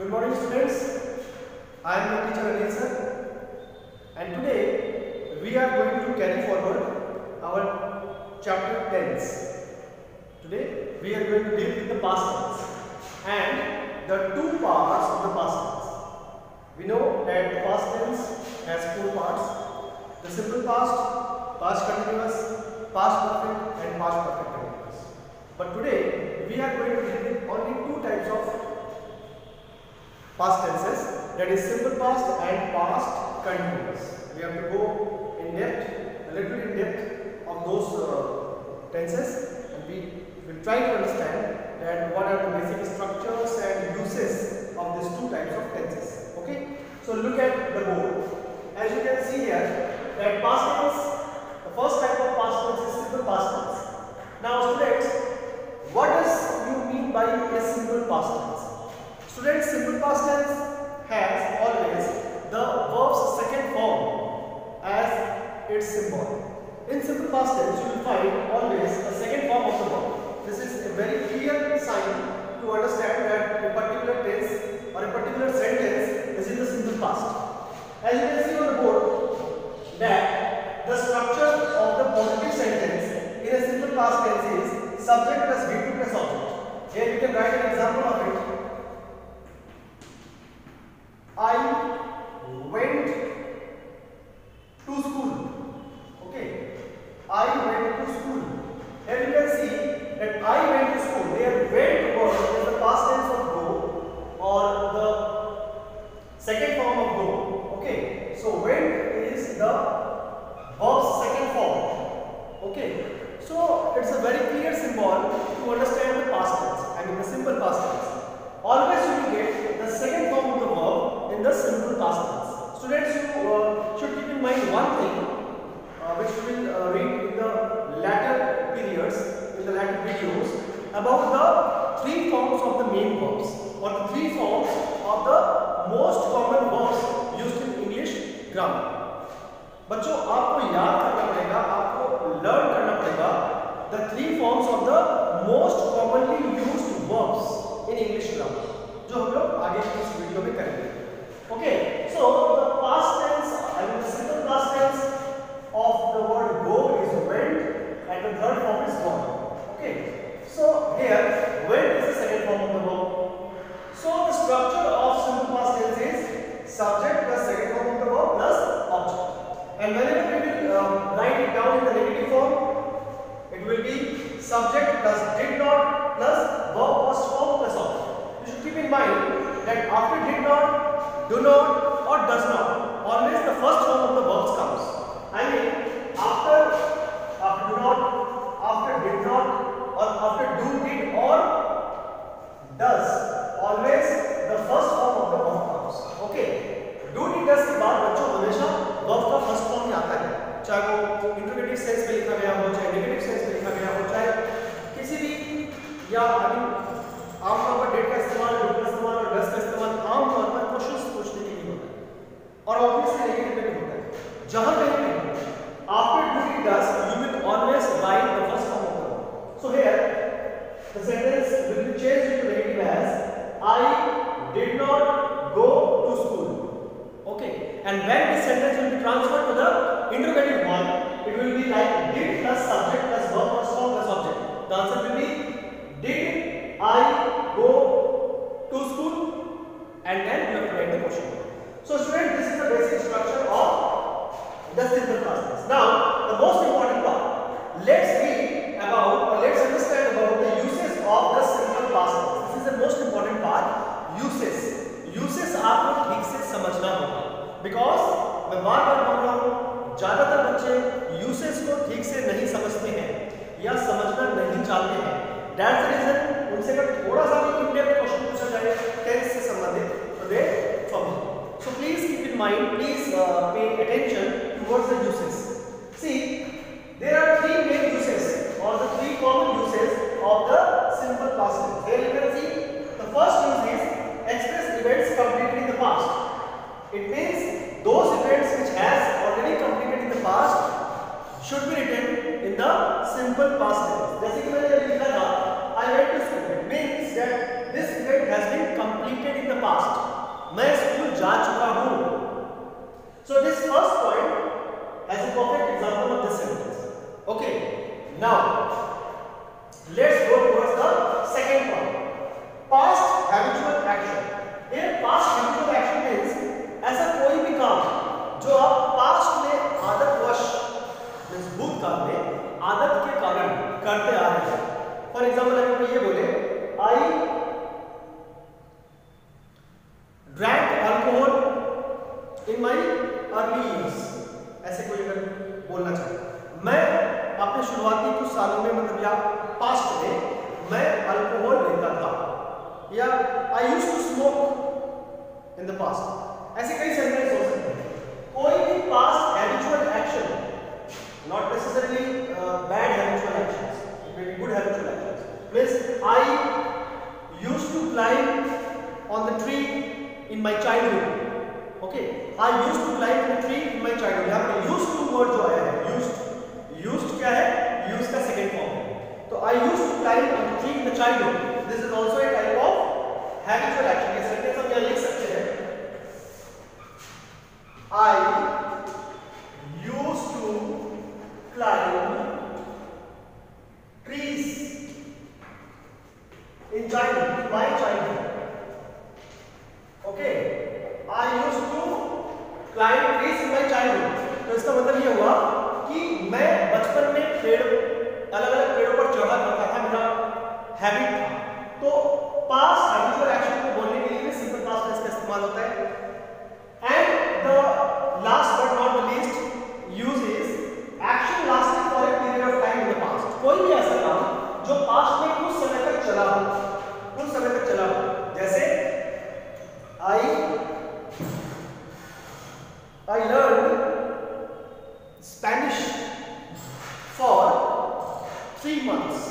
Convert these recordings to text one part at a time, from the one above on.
Good morning students. I am your teacher Anil sir and today we are going to carry forward our chapter tense. Today we are going to deal with the past tense and the two parts of the past tense. We know that the past tense has four parts. The simple past, past continuous, past perfect and past perfect continuous. But today we are going to deal with only two types of past tenses that is simple past and past continuous. We have to go in depth, a little in depth of those uh, tenses and we will try to understand that what are the basic structures and uses of these two types of tenses. Okay. So look at the board. As you can see here that past tense, the first type of past tense is simple past tense. Now students, what does you mean by a simple past tense? Students, simple past tense has always the verb's second form as its symbol. In simple past tense, you will find always a second form of the verb. This is a very clear sign to understand that a particular tense or a particular sentence is in the simple three forms of the main verbs or three forms of the most common verbs used in English grammar. बच्चों, आपको याद करना पड़ेगा, आपको learn करना पड़ेगा the three forms of the most commonly used verbs in English grammar जो हम लोग आगे इस वीडियो में करेंगे okay so the past tense I mean simple past tense of the word go is went and the third form is gone okay so here went is the second form of the verb so the structure of simple past tense is subject plus second form of the verb plus object And whenever we will um, write it down in the negative form, it will be subject plus did not plus verb first form plus object. You should keep in mind that after did not, do not or does not, always the first form of the verbs comes. I mean after after do not, after did not or after do did or does, always the first form of the verb comes. Okay. Do did does के बाद बच्चों हमेशा verb का first form ही आता है चाहे वो interrogative sense में लिखा गया हो चाहे नेगेटिव सेंस में लिखा गया हो चाहे किसी भी या आई मीन आमतौर पर डेट का इस्तेमाल डू का इस्तेमाल और डस का इस्तेमाल आमतौर पर क्वेश्चंस पूछने के लिए होता है और नेगेटिव में भी होता है जहाँ कहीं भी after doing does you will always write the first form of the verb so here the sentence will be changed into negative as I did not go to school okay and when this sentence will be transferred to the interrogative one it will be like did plus subject plus verb plus form plus object the answer will be did i go to school and then you have to write the question so student this is the basic structure of the simple tense now the most important part let's read about or let's understand about the uses of the simple tense this is the most important part uses uses आपको ठीक से समझना होगा because मैं बार बार बोल रहा हूँ ज़्यादातर बच्चे यूसेज को ठीक से नहीं समझते हैं या समझना नहीं चाहते हैं दैट्स द रीजन उनसे अगर थोड़ा सा भी in mind, please uh, pay attention towards the usage. For example अगर ये बोले, I drank alcohol in my early ऐसे कोई अगर बोलना चाहे। मैं अपने शुरुआती कुछ सालों में मतलब या पास्ट में, मैं अल्कोहल लेता था, या I use to smoke in the past ऐसे कई सेंटेंस हो सकते हैं। कोई भी past habitual action not necessarily uh, bad habitual actions it may be good habitual actions means i used to climb on the tree in my childhood okay i used to climb in the tree in my childhood yahan pe used to word jo aaya hai used used kya hai used ka second form hai तो I used to climb on the tree in the childhood this is also a type of habitual action ये sentence हम यहाँ लिख सकते हैं I used to climb trees in childhood, in my childhood. Okay, I used to climb trees in my childhood. तो इसका मतलब ये हुआ कि मैं बचपन में पेड़ अलग अलग पेड़ों पर चढ़ा करता था मेरा हैबिट था तो पास हैबिचुअल एक्शन को बोलने के लिए सिंपल टेंस का इस्तेमाल होता है and the last but not the least use is action lasting for a period of time in the past कोई भी ऐसा काम जो पास्ट में कुछ समय तक चला हो कुछ समय तक चला हो जैसे I I learn Spanish for three months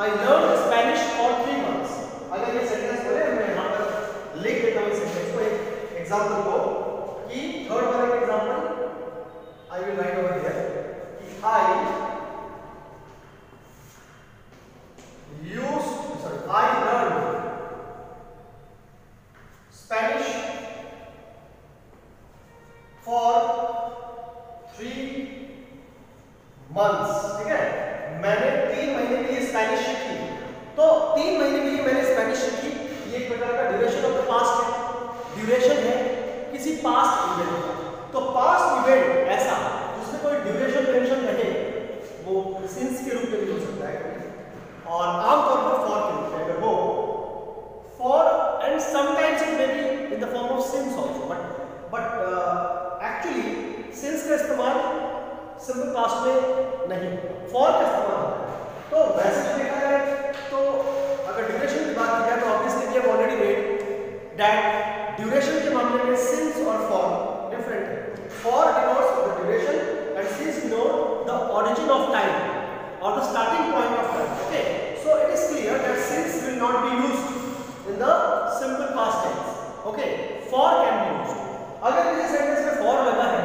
I learn Spanish for three months अगर ये सेंटेंस बोले मैं यहाँ पर लिख देता हूँ सेंटेंस को एक एग्ज़ाम्पल को कि थर्ड वाला example I will write here I used, sorry, I learned Spanish for three months. ठीक है मैंने तीन महीने के लिए स्पेनिश सीखी तो तीन महीने के लिए मैंने स्पेनिश सीखी ये एक प्रकार का ड्यूरेशन ऑफ़ द पास्ट है ड्यूरेशन है किसी पास्ट इवेंट का तो पास्ट इवेंट ऐसा जिसमें कोई ड्यूरेशन मेंशन रहे वो सिंस के रूप में भी हो सकता है और आमतौर पर फॉर के रूप में अगर हो for and sometimes it may be in the form of since also but but actually since का इस्तेमाल सिंपल पास्ट में नहीं फॉर का इस्तेमाल होता है। तो वैसे जो देखा जाए तो अगर ड्यूरेशन की बात की जाए तो obviously already made that duration के मामले में सिंस और for different for denotes the duration and since denote the origin of time और the starting point of time okay so it is clear that since will not be used in the simple past tense okay for can be used अगर इस sentence में for लगा है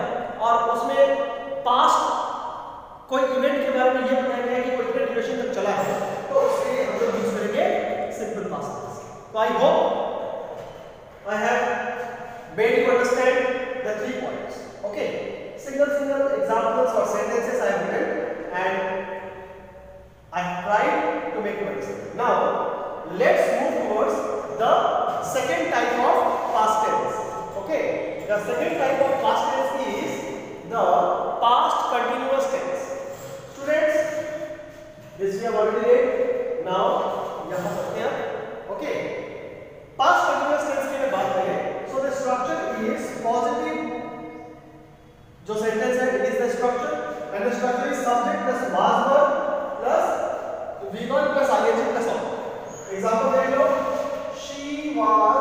So I hope I have made you understand the three points. Okay. Single single examples or sentences I have written and I have tried to make you understand. Now let's move towards the second type of past tense. Okay. The second type of past tense is the past continuous tense. Students, this we have already read बासवर plus V plus I H plus on example देख लो. She was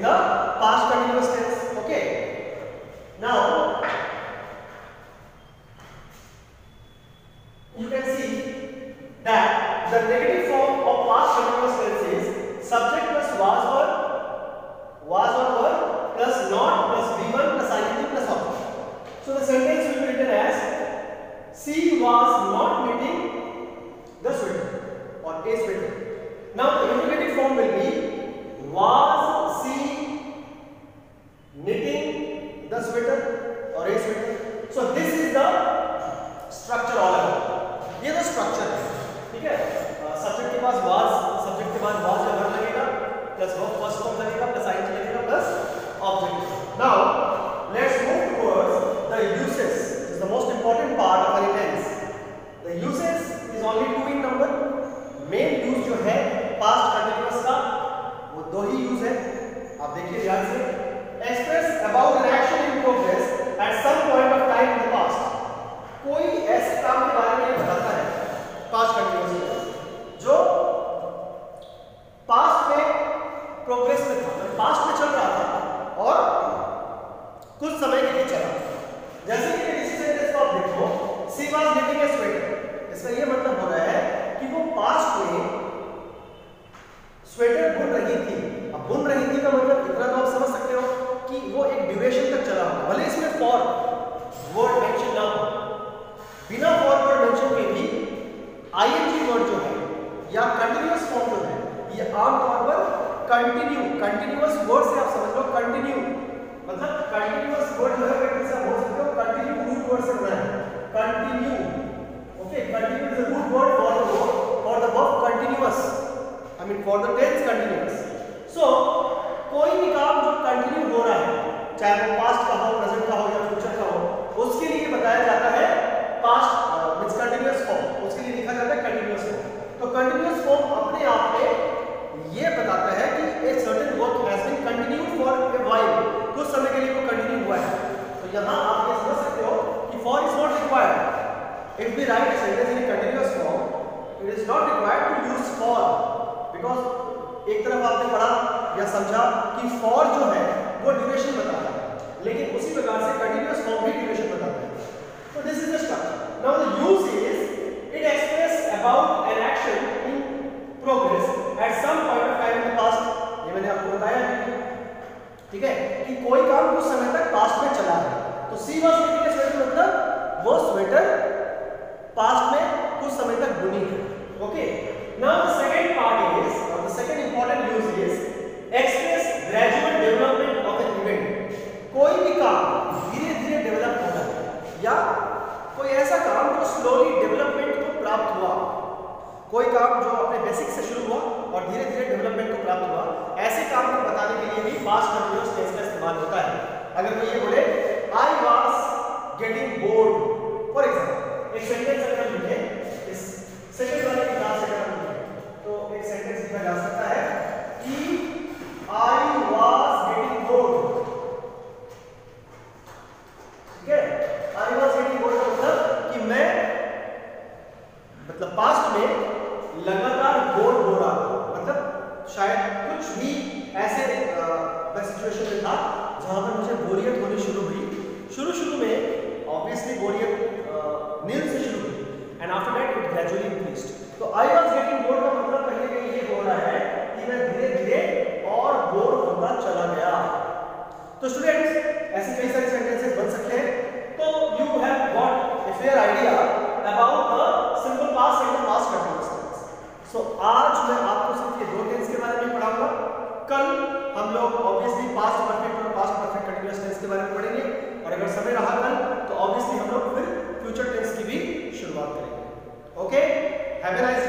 is in the past continuous tense okay now you can see that the negative form of past continuous tense is subject plus was verb was or were plus not plus v1 plus ing plus object so the sentence will be written as she was not knitting the sweater or a sweater. Now the interrogative form will be was first form लगेगा plus ING लगेगा plus object now let's move towards the usage is the most important part of any tense the usage is only two in number main use जो है past continuous का, वो दो ही use है। आप देखिए ध्यान से। Express about an action in progress at some point of time in past कोई ऐसे काम के बारे में बताता है पास्ट कंटीन्यूअस जो पास्ट में प्रोग्रेस में था पास्ट में चल रहा था और कुछ समय के लिए चला। जैसे कि आप देखो she was knitting a sweater इसका ये मतलब हो रहा है कि वो पास्ट में स्वेटर बुन रही थी। अब बुन रही थी का मतलब इतना तो आप समझ सकते हो कि वो एक ड्यूरेशन तक चला होगा भले इसमें फॉर वर्ड मेंशन ना हो। बिना फॉर वर्ड मेंशन के भी आईएनजी वर्ड जो है, या कंटीन्यूअस फॉर्म जो है, ये आमतौर पर कंटिन्यू कंटीन्यूअस वर्ड से आप समझ लो कंटिन्यू मतलब कंटीन्यूअस वर्ड जो है वो कैसे बोल सकते हो कंटिन्यू रूट वर्ड से बना है continue okay continue is the root word for the for the verb continuous I mean for the tense continuous so कोई भी काम जो कंटिन्यू हो रहा है चाहे वो पास्ट का हो प्रेजेंट का हो या फ्यूचर का हो उसके लिए बताया जाता है पास्ट मींस कंटीन्यूअस फॉर्म उसके लिए लिखा जाता है कंटीन्यूअस फॉर्म तो कंटीन्यूअस फॉर्म अपने आप में ये बताता है कि a certain work has been continued for a while कुछ समय के लिए वो कंटिन्यू हुआ है तो यहाँ आप ये समझ सकते हो कि for is not required if we a sentence in a continuous form, it is not required to use for, because एक तरफ़ आपने पढ़ा या समझा कि for जो है, वो ड्यूरेशन बताता है, लेकिन उसी प्रकार से कंटीन्यूअस फॉर्म भी ड्यूरेशन बताता है। तो this is the structure now the use is it express about an action in progress at some point of time in the past ये मैंने आपको बताया ठीक है, कि कोई काम कुछ समय तक पास्ट में चला है तो सी वाज मेकिंग स्वेटर मतलब वो स्वेटर पास्ट में कुछ समय तक बुनी है। Okay now the second part is और the second important use is express gradual development of an event कोई भी काम धीरे धीरे डेवलप होता है या कोई ऐसा काम जो स्लोली डेवलपमेंट को प्राप्त हुआ। कोई काम जो अपने बेसिक से शुरू हुआ और धीरे धीरे डेवलपमेंट को प्राप्त हुआ। ऐसे काम को बताने के लिए भी पास्ट कंटीन्यूअस टेंस का इस्तेमाल होता है। अगर कोई ये बोले I was getting bored for example एक सेंटेंस अगर हम लिखें इस सेकंड वाले की क्लास अगर हम लिखें तो एक सेंटेंस लिखा जा सकता है कि आई वाज गेटिंग बोर्ड ठीक है आई वाज गेटिंग बोर्ड का मतलब कि मैं मतलब पास्ट में लगातार बोर हो रहा था। मतलब शायद कुछ भी ऐसे सिचुएशन में था जहाँ पर मुझे बोरियत होनी शुरू हुई। शुरू शुरू में ऑब्वियसली बोरियत नील से शुरू हुई and after that it gradually increased तो आई वाज गेटिंग बोर का मतलब कहीं ना ये हो रहा है कि मैं धीरे धीरे और बोर होता चला गया। तो स्टूडेंट्स ऐसे कई सारे सेंटेंसेस बन सकते हैं। तो you have got a fair idea simple है pass past continuous tense so आज मैं आपको सिर्फ़ ये दो टेंस के बारे में पढ़ाऊँगा। कल हम लोग ऑब्वियसली पास्ट परफेक्ट और पास्ट परफेक्ट कंटीन्यूअस टेंस के बारे में पढ़ेंगे। और अगर समय रहा कल तो ऑब्वियसली हम लोग फिर फ्यूचर टेंस की भी शुरुआत करेंगे। Okay have a nice